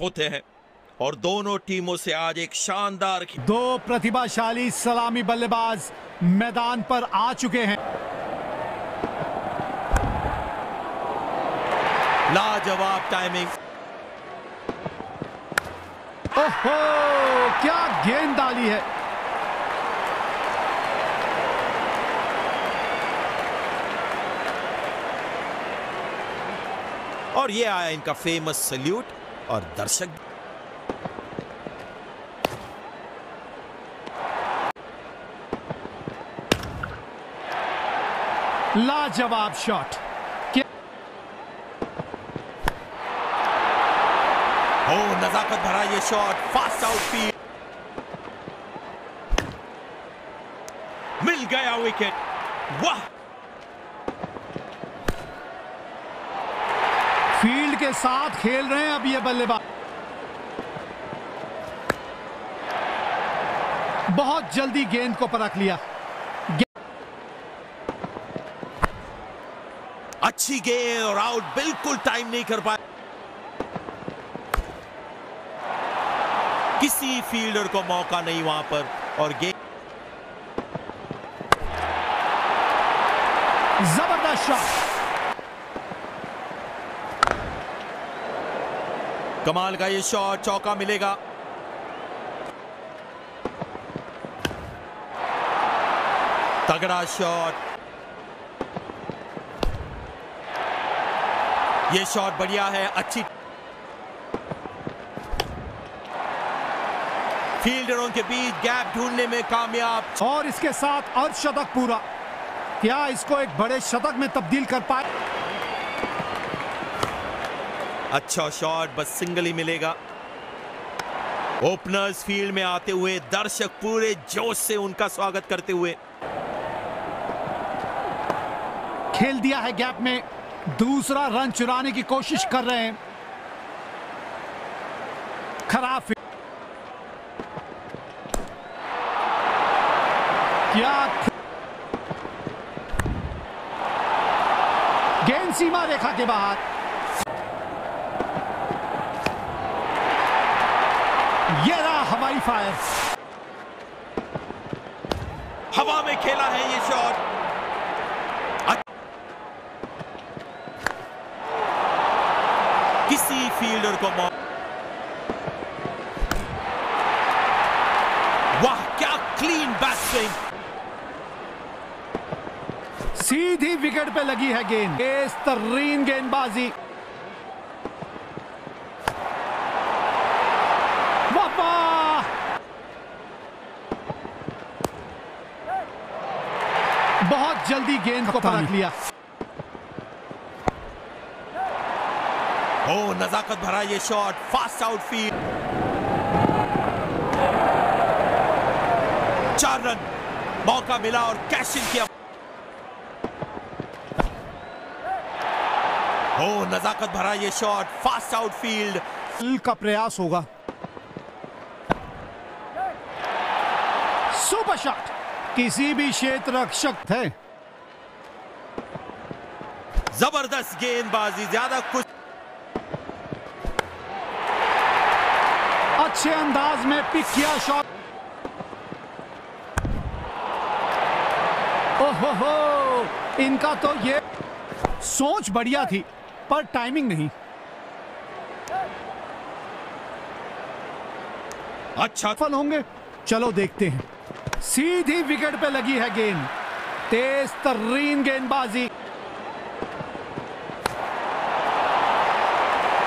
होते हैं। और दोनों टीमों से आज एक शानदार दो प्रतिभाशाली सलामी बल्लेबाज मैदान पर आ चुके हैं। लाजवाब टाइमिंग ओहो क्या गेंद डाली है। और ये आया इनका फ़ेमस सल्यूट और दर्शक लाजवाब शॉट। हो नजाकत भरा ये शॉट फास्ट आउटफील्ड मिल गया विकेट। वाह फ़ील्ड के साथ खेल रहे हैं अब ये बल्लेबाज। बहुत जल्दी गेंद को परख लिया। अच्छी गेंद और आउट बिल्कुल टाइम नहीं कर पाए। किसी फील्डर को मौका नहीं वहाँ पर और गेंद ज़बरदस्त शॉट कमाल का ये शॉट चौका मिलेगा। तगड़ा शॉट ये शॉट बढ़िया है, अच्छी फील्डरों के बीच गैप ढूँढने में कामयाब। और इसके साथ अर्धशतक पूरा। क्या इसको एक बड़े शतक में तब्दील कर पाए? अच्छा शॉट बस सिंगल ही मिलेगा। ओपनर्स फ़ील्ड में आते हुए दर्शक पूरे जोश से उनका स्वागत करते हुए। खेल दिया है गैप में, दूसरा रन चुराने की कोशिश कर रहे हैं। खराब क्या गेंद सीमा रेखा के बाहर ये फायर हवा में खेला है ये शॉट। किसी फील्डर को मौ वाह क्या क्लीन बैट स्विंग सीधी विकेट पे लगी है गेंद। तेज तर्रीन गेंदबाजी। वाह वाह! बहुत जल्दी गेंद को परख लिया। ओ नजाकत भरा ये शॉट फास्ट आउट आउटफील्ड चार रन मौका मिला और कैश इन किया। ओ नजाकत भरा ये शॉट फास्ट आउटफील्ड का प्रयास होगा। सुपर शॉट किसी भी क्षेत्र रक्षक है ज़बरदस्त गेंदबाजी ज़्यादा कुछ अच्छे अंदाज में पिक किया शॉट ओहो हो इनका तो ये सोच बढ़िया थी पर टाइमिंग नहीं। अच्छा फल होंगे चलो देखते हैं। सीधी विकेट पे लगी है गेंद। तेज तर्रीन गेंदबाजी।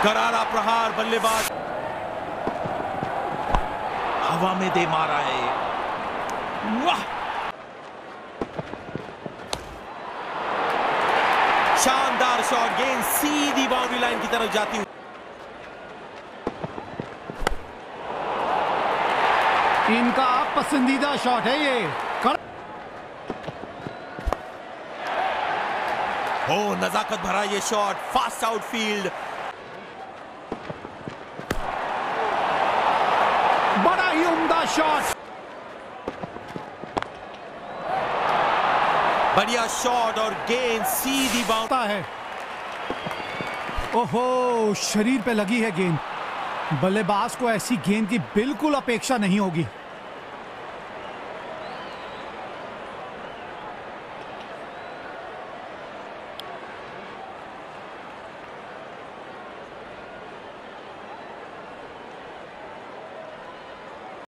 करारा प्रहार, बल्लेबाज। हवा में दे मारा है। वाह! शानदार शॉट गेंद सीधी बाउंड्री लाइन की तरफ़ जाती हुई। इनका पसंदीदा शॉट है ये. हो नजाकत भरा ये शॉट फास्ट आउटफील्ड बड़ा ही उम्दा शॉट। बढ़िया शॉट और गेंद सीधी बाउंड्री होता है। ओहो शरीर पे लगी है गेंद। बल्लेबाज को ऐसी गेंद की बिल्कुल अपेक्षा नहीं होगी।